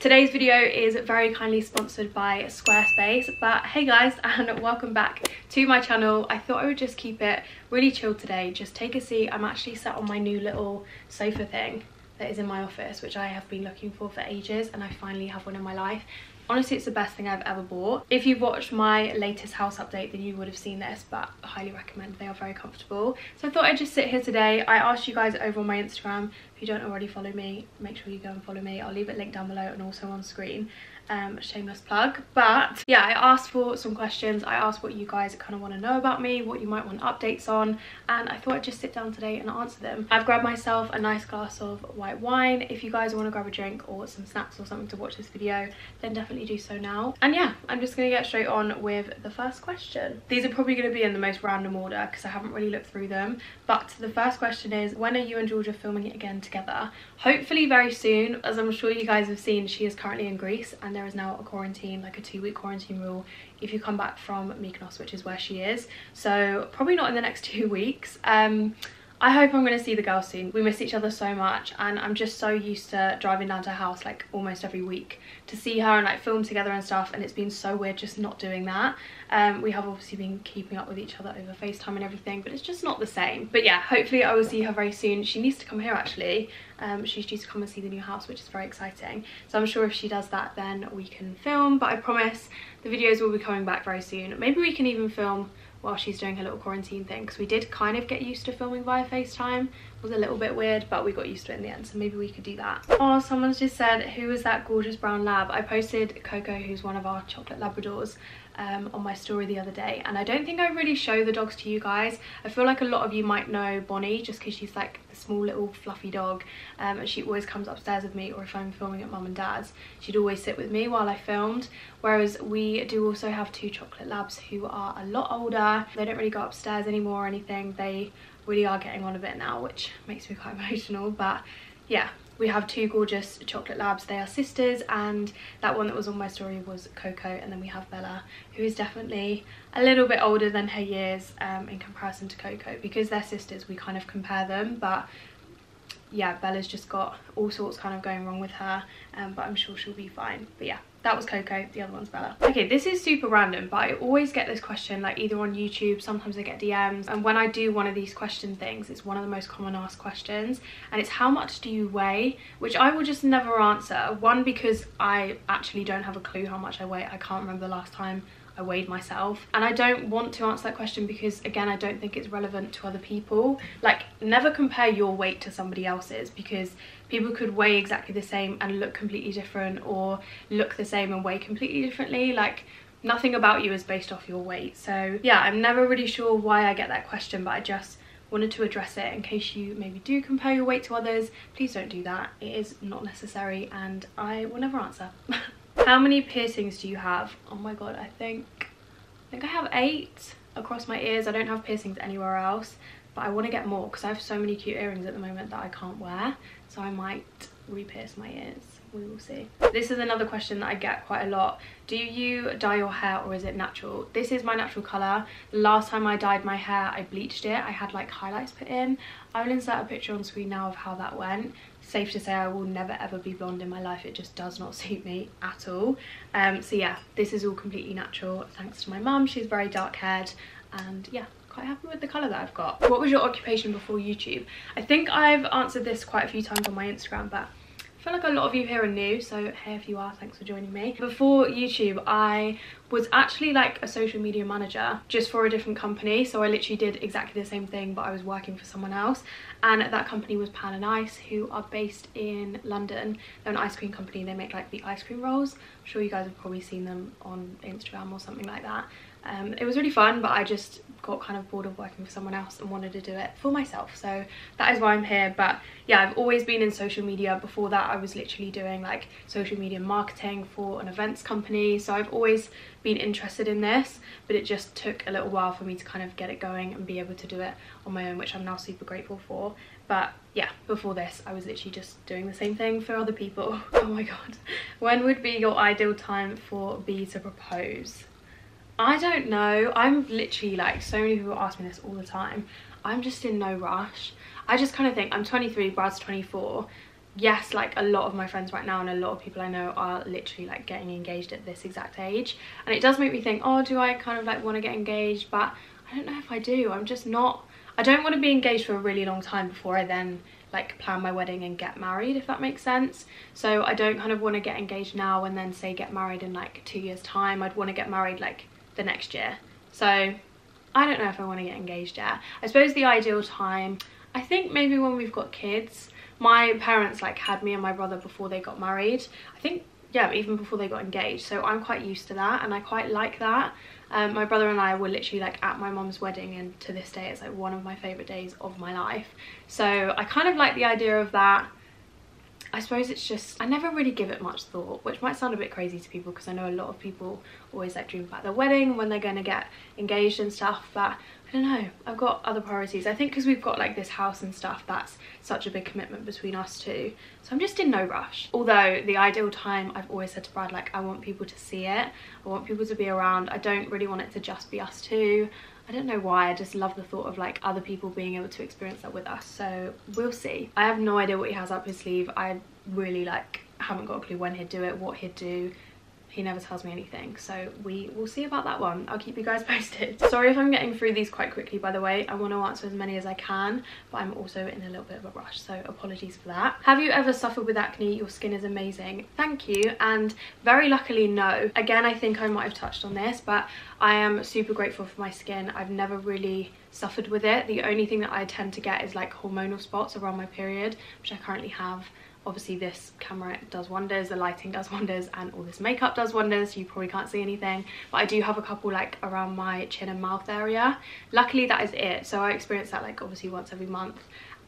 Today's video is very kindly sponsored by Squarespace, but hey guys and welcome back to my channel. I thought I would just keep it really chill today, just take a seat. I'm actually sat on my new little sofa thing that is in my office, which I have been looking for for ages and I finally have one in my life. Honestly, it's the best thing I've ever bought. If you've watched my latest house update, then you would have seen this, but I highly recommend. They are very comfortable. So I thought I'd just sit here today. I asked you guys over on my Instagram, if you don't already follow me, make sure you go and follow me. I'll leave it linked down below and also on screen. Um, shameless plug. But yeah, I asked for some questions. I asked what you guys kind of want to know about me, what you might want updates on, and I thought I'd just sit down today and answer them. I've grabbed myself a nice glass of white wine. If you guys want to grab a drink or some snacks or something to watch this video, then definitely do so now. And yeah, I'm just to get straight on with the first question. These are probably going to be in the most random order because I haven't really looked through them. But the first question is, when are you and Georgia filming it again together? Hopefully very soon. As I'm sure you guys have seen, she is currently in Greece and there is now a quarantine, like a two week quarantine rule if you come back from Mykonos, which is where she is. So probably not in the next two weeks. Um, I hope I'm going to see the girls soon. We miss each other so much and I'm just so used to driving down to her house like almost every week to see her and like film together and stuff and it's been so weird just not doing that. Um, we have obviously been keeping up with each other over FaceTime and everything but it's just not the same. But yeah, hopefully I will see her very soon. She needs to come here actually. Um, she's due to come and see the new house which is very exciting. So I'm sure if she does that then we can film but I promise the videos will be coming back very soon. Maybe we can even film while she's doing her little quarantine thing because we did kind of get used to filming via FaceTime. It was a little bit weird but we got used to it in the end so maybe we could do that. Oh someone's just said who is that gorgeous brown lab? I posted Coco who's one of our chocolate labradors um, on my story the other day and I don't think I really show the dogs to you guys. I feel like a lot of you might know Bonnie just because she's like the small little fluffy dog um, and she always comes upstairs with me or if I'm filming at mum and dad's she'd always sit with me while I filmed whereas we do also have two chocolate labs who are a lot older. They don't really go upstairs anymore or anything. They really are getting on a bit now which makes me quite emotional but yeah we have two gorgeous chocolate labs. They are sisters and that one that was on my story was coco and then we have bella who is definitely a little bit older than her years um, in comparison to coco. Because they're sisters we kind of compare them but yeah bella's just got all sorts kind of going wrong with her um, but i'm sure she'll be fine but yeah that was Coco, the other one's Bella. Okay, this is super random, but I always get this question like either on YouTube, sometimes I get DMs, and when I do one of these question things, it's one of the most common asked questions, and it's how much do you weigh? Which I will just never answer. One, because I actually don't have a clue how much I weigh. I can't remember the last time I weighed myself. And I don't want to answer that question because again I don't think it's relevant to other people. Like never compare your weight to somebody else's because people could weigh exactly the same and look completely different or look the same and weigh completely differently. Like nothing about you is based off your weight. So yeah I'm never really sure why I get that question but I just wanted to address it in case you maybe do compare your weight to others. Please don't do that. It is not necessary and I will never answer How many piercings do you have? Oh my god, I think I think I have eight across my ears. I don't have piercings anywhere else, but I want to get more because I have so many cute earrings at the moment that I can't wear. So I might re-pierce my ears. We will see. This is another question that I get quite a lot. Do you dye your hair or is it natural? This is my natural colour. The last time I dyed my hair, I bleached it. I had like highlights put in. I will insert a picture on screen now of how that went safe to say I will never ever be blonde in my life it just does not suit me at all um, so yeah this is all completely natural thanks to my mum she's very dark haired and yeah quite happy with the colour that I've got. What was your occupation before YouTube? I think I've answered this quite a few times on my Instagram but I feel like a lot of you here are new, so hey if you are, thanks for joining me. Before YouTube, I was actually like a social media manager just for a different company. So I literally did exactly the same thing, but I was working for someone else. And that company was Pan and Ice, who are based in London. They're an ice cream company. They make like the ice cream rolls. I'm sure you guys have probably seen them on Instagram or something like that. Um, it was really fun, but I just got kind of bored of working for someone else and wanted to do it for myself. So that is why I'm here. But yeah, I've always been in social media. Before that, I was literally doing like social media marketing for an events company. So I've always been interested in this, but it just took a little while for me to kind of get it going and be able to do it on my own, which I'm now super grateful for. But yeah, before this, I was literally just doing the same thing for other people. Oh my God. When would be your ideal time for B to propose? I don't know. I'm literally like, so many people ask me this all the time. I'm just in no rush. I just kind of think I'm 23, Brad's 24. Yes, like a lot of my friends right now and a lot of people I know are literally like getting engaged at this exact age. And it does make me think, oh, do I kind of like want to get engaged? But I don't know if I do. I'm just not, I don't want to be engaged for a really long time before I then like plan my wedding and get married if that makes sense so I don't kind of want to get engaged now and then say get married in like two years time I'd want to get married like the next year. So I don't know if I want to get engaged yet. I suppose the ideal time I think maybe when we've got kids my parents like had me and my brother before they got married. I think yeah even before they got engaged. So I'm quite used to that and I quite like that. Um, my brother and I were literally like at my mom's wedding and to this day it's like one of my favourite days of my life. So I kind of like the idea of that. I suppose it's just, I never really give it much thought, which might sound a bit crazy to people because I know a lot of people always like dream about their wedding when they're going to get engaged and stuff, but I don't know, I've got other priorities. I think because we've got like this house and stuff, that's such a big commitment between us two. So I'm just in no rush. Although the ideal time, I've always said to Brad, like I want people to see it. I want people to be around. I don't really want it to just be us two. I don't know why, I just love the thought of like other people being able to experience that with us. So we'll see. I have no idea what he has up his sleeve. I really like haven't got a clue when he'd do it, what he'd do he never tells me anything so we will see about that one. I'll keep you guys posted. Sorry if i'm getting through these quite quickly by the way. I want to answer as many as i can but i'm also in a little bit of a rush so apologies for that. Have you ever suffered with acne? Your skin is amazing. Thank you and very luckily no. Again i think i might have touched on this but i am super grateful for my skin. I've never really suffered with it. The only thing that i tend to get is like hormonal spots around my period which i currently have obviously this camera does wonders the lighting does wonders and all this makeup does wonders. You probably can't see anything but i do have a couple like around my chin and mouth area. Luckily that is it. So i experience that like obviously once every month.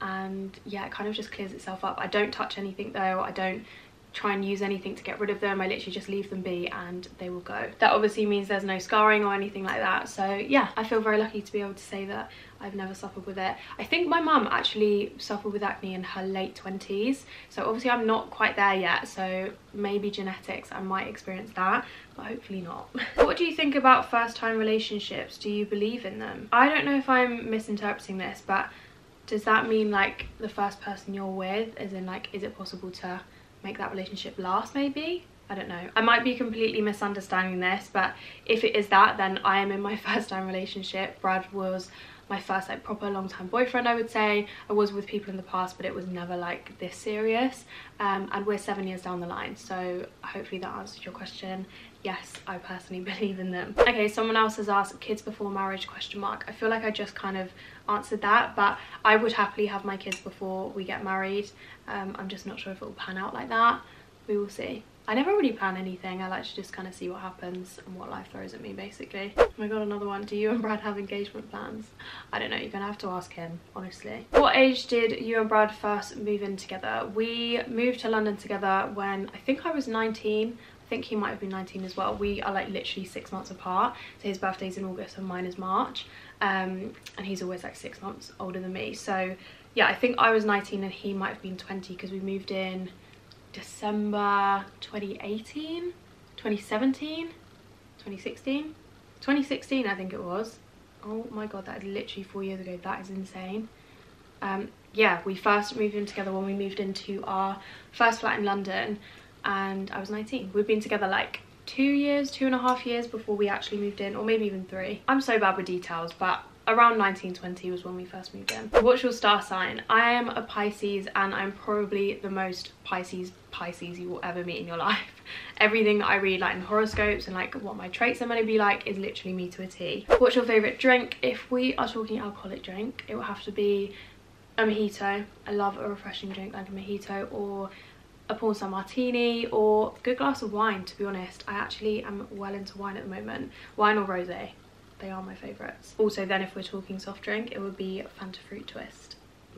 And yeah it kind of just clears itself up. I don't touch anything though. I don't try and use anything to get rid of them. I literally just leave them be and they will go. That obviously means there's no scarring or anything like that. So yeah i feel very lucky to be able to say that i've never suffered with it. I think my mum actually suffered with acne in her late 20s so obviously i'm not quite there yet. So maybe genetics i might experience that but hopefully not. What do you think about first time relationships? Do you believe in them? I don't know if i'm misinterpreting this but does that mean like the first person you're with is in like is it possible to make that relationship last maybe I don't know. I might be completely misunderstanding this, but if it is that, then I am in my first time relationship. Brad was my first like proper long time boyfriend I would say. I was with people in the past but it was never like this serious um, and we're seven years down the line so hopefully that answers your question. Yes, I personally believe in them. Okay, someone else has asked kids before marriage question mark. I feel like I just kind of answered that but I would happily have my kids before we get married um, i'm just not sure if it will pan out like that we will see I never really plan anything. I like to just kind of see what happens and what life throws at me basically. Oh my god, another one. Do you and Brad have engagement plans? I don't know. You're going to have to ask him, honestly. What age did you and Brad first move in together? We moved to London together when I think I was 19 I think he might have been 19 as well. We are like literally six months apart. So his birthday's in August and mine is March. Um, and he's always like six months older than me. So yeah, I think I was 19 and he might have been 20 because we moved in December 2018, 2017, 2016, 2016 I think it was. Oh my god, that is literally four years ago. That is insane. Um, yeah, we first moved in together when we moved into our first flat in London and I was 19. We've been together like two years, two and a half years before we actually moved in, or maybe even three. I'm so bad with details, but around 1920 was when we first moved in. What's your star sign? I am a Pisces and I'm probably the most Pisces Pisces you will ever meet in your life. Everything I read like in horoscopes and like what my traits are going to be like is literally me to a T. What's your favourite drink? If we are talking alcoholic drink, it will have to be a mojito. I love a refreshing drink like a mojito or a pornstar martini or a good glass of wine to be honest. I actually am well into wine at the moment. Wine or rosé they are my favourites. Also then if we're talking soft drink, it would be Fanta Fruit Twist.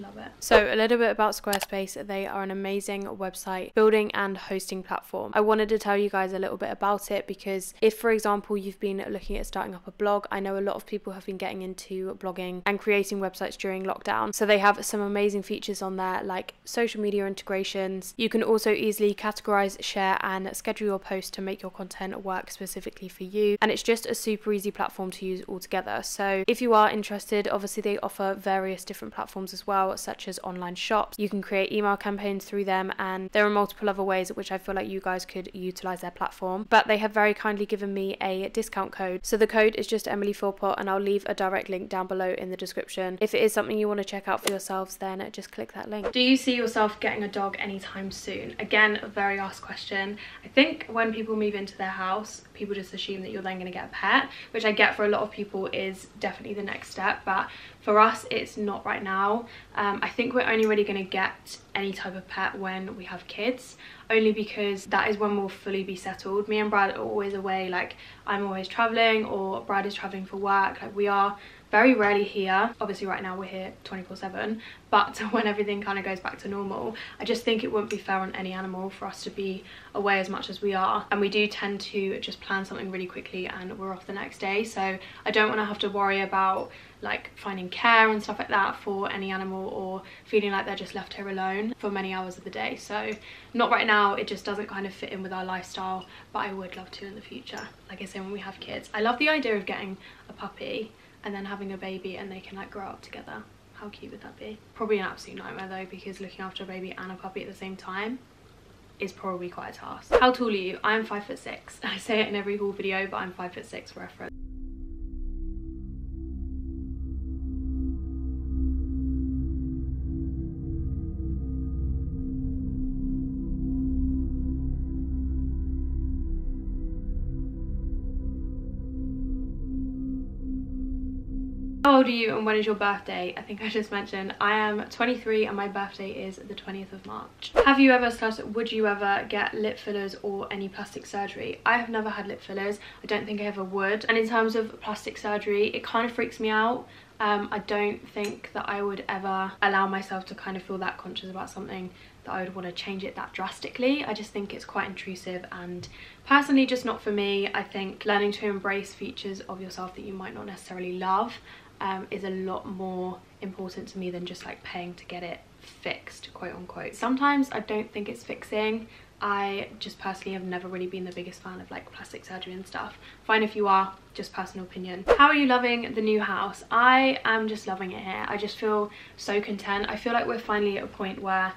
Love it. So a little bit about Squarespace. They are an amazing website building and hosting platform. I wanted to tell you guys a little bit about it because if for example you've been looking at starting up a blog, I know a lot of people have been getting into blogging and creating websites during lockdown. So they have some amazing features on there like social media integrations. You can also easily categorize, share and schedule your posts to make your content work specifically for you. And it's just a super easy platform to use altogether. So if you are interested, obviously they offer various different platforms as well such as online shops. You can create email campaigns through them, and there are multiple other ways at which I feel like you guys could utilize their platform. But they have very kindly given me a discount code. So the code is just Emily Philpott, and I'll leave a direct link down below in the description. If it is something you want to check out for yourselves, then just click that link. Do you see yourself getting a dog anytime soon? Again, a very asked question. I think when people move into their house, people just assume that you're then going to get a pet, which I get for a lot of people is definitely the next step. But for us, it's not right now. Um, I think we're only really going to get any type of pet when we have kids only because that is when we'll fully be settled. Me and brad are always away like i'm always traveling or brad is traveling for work. Like we are very rarely here. Obviously right now we're here 24 7 but when everything kind of goes back to normal i just think it wouldn't be fair on any animal for us to be away as much as we are. And we do tend to just plan something really quickly and we're off the next day. So i don't want to have to worry about like finding care and stuff like that for any animal or feeling like they're just left here alone for many hours of the day so not right now it just doesn't kind of fit in with our lifestyle but I would love to in the future like I say when we have kids I love the idea of getting a puppy and then having a baby and they can like grow up together how cute would that be probably an absolute nightmare though because looking after a baby and a puppy at the same time is probably quite a task. How tall are you? I am five foot six. I say it in every haul video, but I'm five foot six reference. How old are you and when is your birthday? I think I just mentioned I am 23 and my birthday is the 20th of March. Have you ever started, would you ever get lip fillers or any plastic surgery? I have never had lip fillers. I don't think I ever would. And in terms of plastic surgery, it kind of freaks me out. Um, I don't think that I would ever allow myself to kind of feel that conscious about something that I would want to change it that drastically. I just think it's quite intrusive and personally just not for me. I think learning to embrace features of yourself that you might not necessarily love um, is a lot more important to me than just like paying to get it fixed quote unquote. Sometimes i don't think it's fixing. I just personally have never really been the biggest fan of like plastic surgery and stuff. Fine if you are just personal opinion. How are you loving the new house? I am just loving it here. I just feel so content. I feel like we're finally at a point where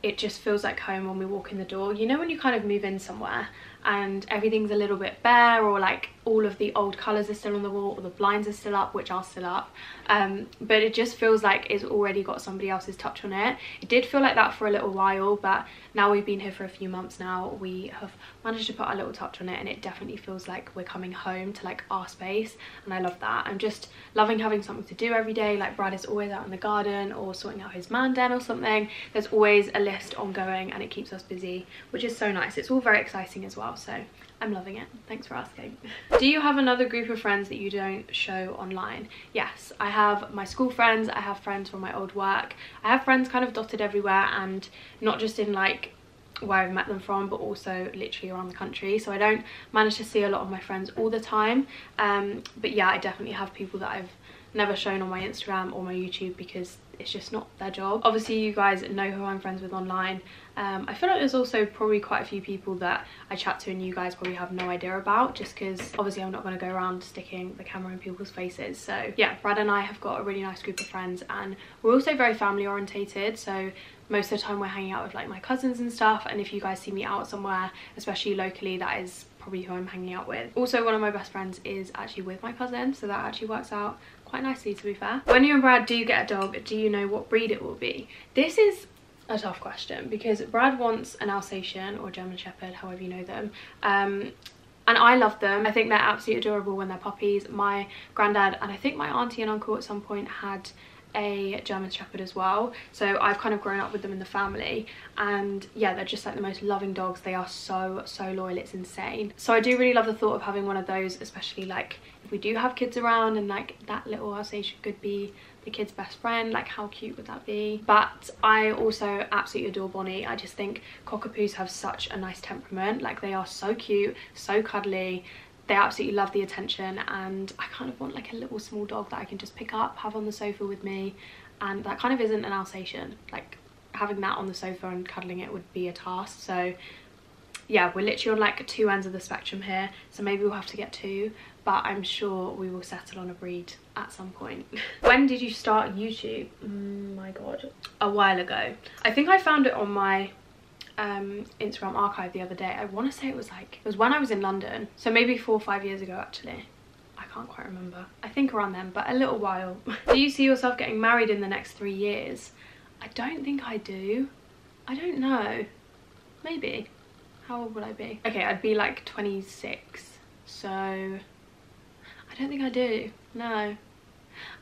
it just feels like home when we walk in the door. You know when you kind of move in somewhere and everything's a little bit bare or like all of the old colours are still on the wall or the blinds are still up which are still up. Um, but it just feels like it's already got somebody else's touch on it. It did feel like that for a little while but now we've been here for a few months now we have managed to put our little touch on it and it definitely feels like we're coming home to like our space and I love that. I'm just loving having something to do every day like Brad is always out in the garden or sorting out his man den or something. There's always a list ongoing and it keeps us busy which is so nice. It's all very exciting as well so I'm loving it. Thanks for asking. Do you have another group of friends that you don't show online? Yes, I have my school friends, I have friends from my old work. I have friends kind of dotted everywhere and not just in like where I've met them from but also literally around the country so I don't manage to see a lot of my friends all the time um, but yeah I definitely have people that I've never shown on my Instagram or my YouTube because it's just not their job. Obviously you guys know who I'm friends with online. Um, I feel like there's also probably quite a few people that I chat to and you guys probably have no idea about just because obviously I'm not going to go around sticking the camera in people's faces. So yeah, Brad and I have got a really nice group of friends and we're also very family orientated. So most of the time we're hanging out with like my cousins and stuff and if you guys see me out somewhere, especially locally, that is probably who I'm hanging out with. Also one of my best friends is actually with my cousin so that actually works out quite nicely to be fair. When you and Brad do get a dog, do you know what breed it will be? This is a tough question because Brad wants an Alsatian or German Shepherd, however you know them. Um, and I love them. I think they're absolutely adorable when they're puppies. My granddad and I think my auntie and uncle at some point had a German Shepherd as well. So I've kind of grown up with them in the family. And yeah, they're just like the most loving dogs. They are so, so loyal. It's insane. So I do really love the thought of having one of those, especially like if we do have kids around and like that little Alsatian could be the kid's best friend like how cute would that be but i also absolutely adore bonnie i just think cockapoos have such a nice temperament like they are so cute so cuddly they absolutely love the attention and i kind of want like a little small dog that i can just pick up have on the sofa with me and that kind of isn't an alsatian like having that on the sofa and cuddling it would be a task so yeah we're literally on like two ends of the spectrum here so maybe we'll have to get two but I'm sure we will settle on a breed at some point. when did you start YouTube? Mm, my god. A while ago. I think I found it on my um, Instagram archive the other day. I want to say it was like, it was when I was in London. So maybe four or five years ago actually. I can't quite remember. I think around then, but a little while. do you see yourself getting married in the next three years? I don't think I do. I don't know. Maybe. How old would I be? Okay, I'd be like 26. So I don't think I do. No.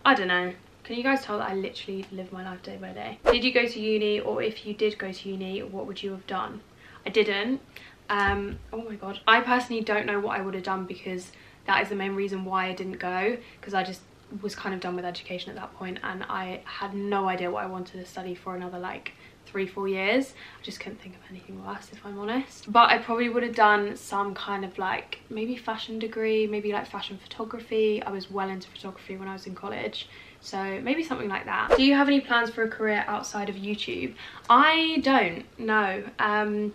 I don't know. Can you guys tell that I literally live my life day by day? Did you go to uni or if you did go to uni, what would you have done? I didn't. Um, oh my god. I personally don't know what I would have done because that is the main reason why I didn't go because I just was kind of done with education at that point and I had no idea what I wanted to study for another like three, four years. I just couldn't think of anything worse if I'm honest. But I probably would have done some kind of like maybe fashion degree, maybe like fashion photography. I was well into photography when I was in college. So maybe something like that. Do you have any plans for a career outside of YouTube? I don't, no. Um,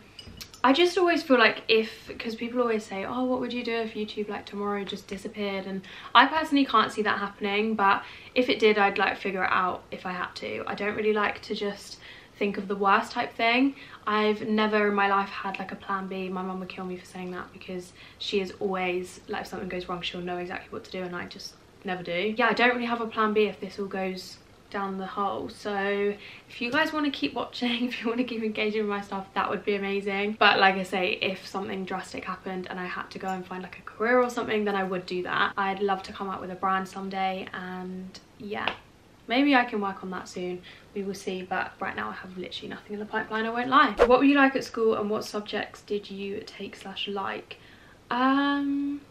I just always feel like if, because people always say, oh, what would you do if YouTube like tomorrow just disappeared? And I personally can't see that happening, but if it did, I'd like figure it out if I had to. I don't really like to just think of the worst type thing. I've never in my life had like a plan B. My mum would kill me for saying that because she is always, like if something goes wrong, she'll know exactly what to do and I just never do. Yeah, I don't really have a plan B if this all goes down the hole. So if you guys want to keep watching if you want to keep engaging with my stuff that would be amazing. But like i say if something drastic happened and i had to go and find like a career or something then i would do that. I'd love to come out with a brand someday and yeah maybe i can work on that soon. We will see but right now i have literally nothing in the pipeline i won't lie. What were you like at school and what subjects did you take slash like? Um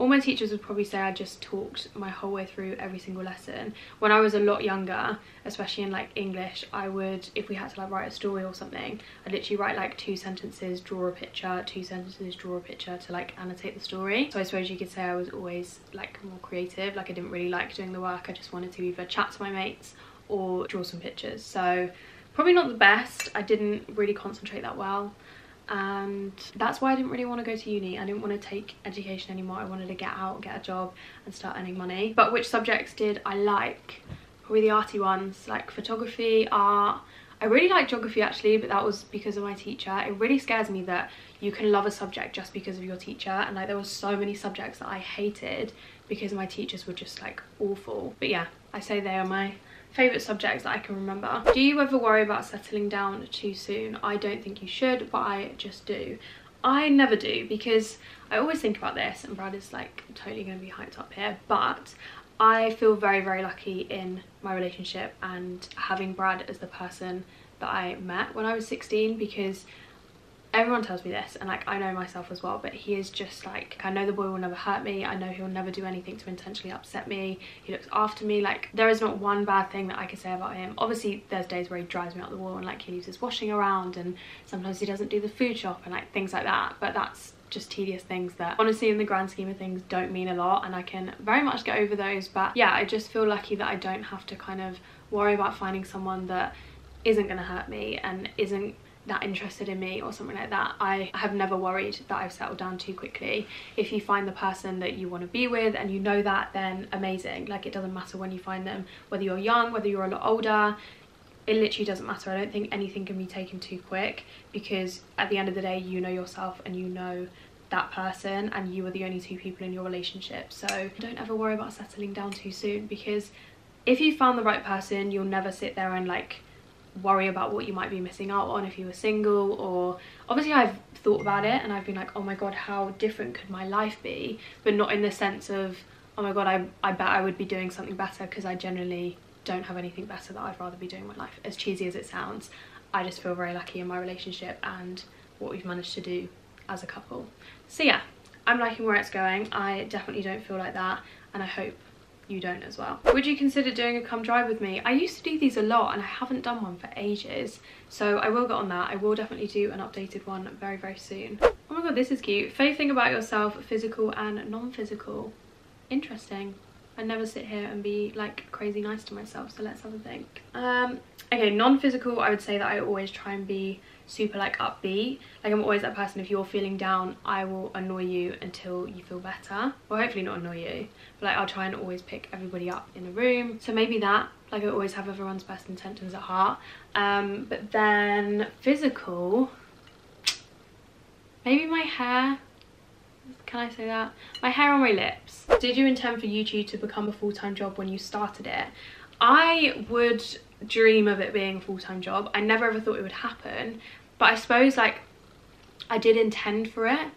all my teachers would probably say I just talked my whole way through every single lesson. When I was a lot younger, especially in like English, I would, if we had to like write a story or something, I'd literally write like two sentences, draw a picture, two sentences, draw a picture to like annotate the story. So I suppose you could say I was always like more creative, like I didn't really like doing the work, I just wanted to either chat to my mates or draw some pictures. So probably not the best, I didn't really concentrate that well and that's why I didn't really want to go to uni. I didn't want to take education anymore. I wanted to get out, get a job and start earning money. But which subjects did I like? Probably the arty ones like photography, art. I really like geography actually, but that was because of my teacher. It really scares me that you can love a subject just because of your teacher. And like there were so many subjects that I hated because my teachers were just like awful. But yeah, I say they are my favourite subjects that I can remember. Do you ever worry about settling down too soon? I don't think you should, but I just do. I never do because I always think about this and Brad is like totally going to be hyped up here, but I feel very, very lucky in my relationship and having Brad as the person that I met when I was 16 because everyone tells me this and like I know myself as well but he is just like I know the boy will never hurt me I know he'll never do anything to intentionally upset me he looks after me like there is not one bad thing that I could say about him. Obviously there's days where he drives me out the wall and like he leaves his washing around and sometimes he doesn't do the food shop and like things like that but that's just tedious things that honestly in the grand scheme of things don't mean a lot and I can very much get over those but yeah I just feel lucky that I don't have to kind of worry about finding someone that isn't going to hurt me and isn't that interested in me or something like that I have never worried that I've settled down too quickly. If you find the person that you want to be with and you know that then amazing. Like it doesn't matter when you find them whether you're young whether you're a lot older it literally doesn't matter. I don't think anything can be taken too quick because at the end of the day you know yourself and you know that person and you are the only two people in your relationship. So don't ever worry about settling down too soon because if you found the right person you'll never sit there and like worry about what you might be missing out on if you were single or obviously I've thought about it and I've been like oh my god how different could my life be but not in the sense of oh my god I, I bet I would be doing something better because I generally don't have anything better that I'd rather be doing in my life. As cheesy as it sounds, I just feel very lucky in my relationship and what we've managed to do as a couple. So yeah, I'm liking where it's going. I definitely don't feel like that and I hope you don't as well. Would you consider doing a come drive with me? I used to do these a lot and I haven't done one for ages. So I will get on that. I will definitely do an updated one very, very soon. Oh my god, this is cute. Favorite thing about yourself, physical and non-physical. Interesting. I never sit here and be like crazy nice to myself, so let's have a think. Um, okay, non-physical, I would say that I always try and be super like upbeat like i'm always that person if you're feeling down i will annoy you until you feel better well hopefully not annoy you but like i'll try and always pick everybody up in the room so maybe that like i always have everyone's best intentions at heart um but then physical maybe my hair can I say that? My hair on my lips. Did you intend for YouTube to become a full-time job when you started it? I would dream of it being a full-time job. I never ever thought it would happen, but I suppose like I did intend for it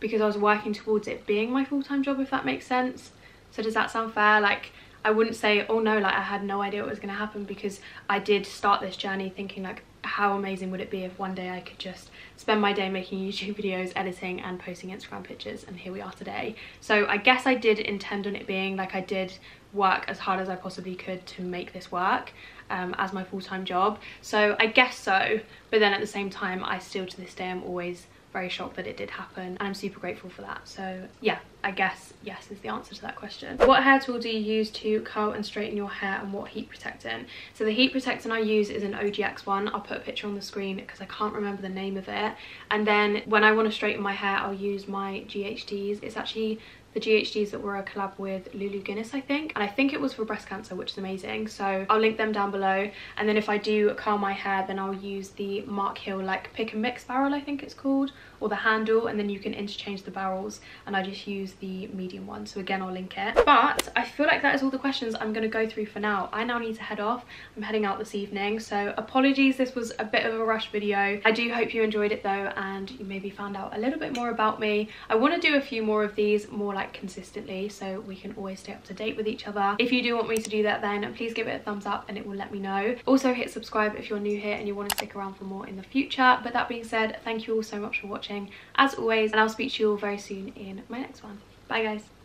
because I was working towards it being my full-time job, if that makes sense. So does that sound fair? Like I wouldn't say, oh no, like I had no idea what was going to happen because I did start this journey thinking like, how amazing would it be if one day I could just spend my day making YouTube videos, editing and posting Instagram pictures and here we are today. So I guess I did intend on it being like I did work as hard as I possibly could to make this work um, as my full-time job. So I guess so, but then at the same time, I still to this day I'm always very shocked that it did happen and I'm super grateful for that. So yeah, I guess yes is the answer to that question. What hair tool do you use to curl and straighten your hair and what heat protectant? So the heat protectant I use is an OGX one. I'll put a picture on the screen because I can't remember the name of it. And then when I want to straighten my hair, I'll use my GHDs. It's actually the GHDs that were a collab with Lulu Guinness, I think. And I think it was for breast cancer, which is amazing. So I'll link them down below. And then if I do curl my hair, then I'll use the Mark Hill like pick and mix barrel, I think it's called, or the handle. And then you can interchange the barrels. And I just use the medium one. So again, I'll link it. But I feel like that is all the questions I'm going to go through for now. I now need to head off. I'm heading out this evening. So apologies, this was a bit of a rush video. I do hope you enjoyed it though. And you maybe found out a little bit more about me. I want to do a few more of these more like consistently so we can always stay up to date with each other. If you do want me to do that then please give it a thumbs up and it will let me know. Also hit subscribe if you're new here and you want to stick around for more in the future. But that being said, thank you all so much for watching as always and I'll speak to you all very soon in my next one. Bye guys.